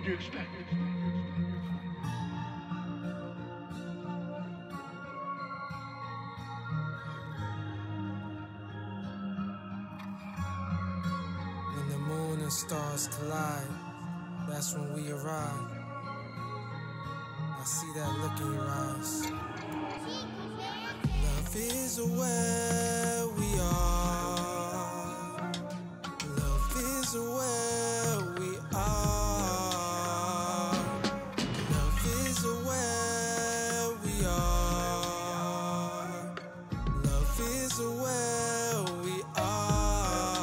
did you expect? When the moon and stars collide, that's when we arrive. I see that look in your eyes. Love is a way. to where we are.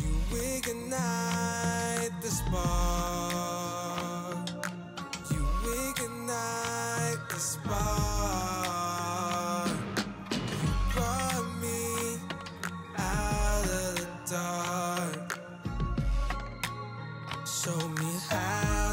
You ignite the spark. You ignite the spark. You brought me out of the dark. Show me how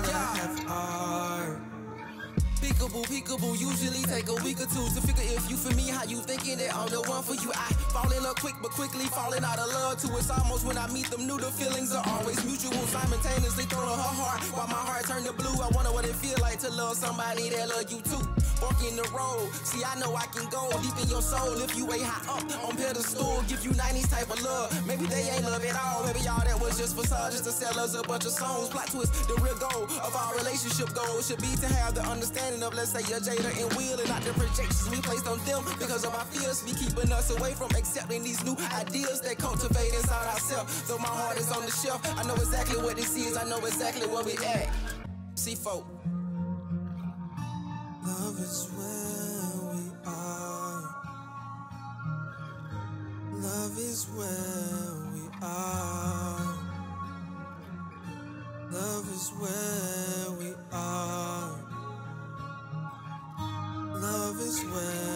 unshakable, peekable. Usually take a week or two to figure if you for me, how you thinking that I'm the one for you. I fall in love quick, but quickly falling out of love too. It's almost when I meet them new, the feelings are always mutual. Simultaneously throwing her heart while my heart turned to blue. I wonder what it feel like to love somebody that love you too. Forking the road, see, I know I can go deep in your soul if you way high up on pedestal. Give you 90s type of love. Maybe they ain't love at all. Maybe all that was just facade, just to sell us a bunch of songs. Plot twist, the real goal of our relationship goal should be to have the understanding of, let's say, a Jada and Will, and not the projections we placed on them because of our fears. Be keeping us away from accepting these new ideas that cultivate inside ourselves. So my heart is on the shelf. I know exactly what this is. I know exactly where we at. See, folk. Love is where we are. Love is where we are. Love is where we are. Love is where.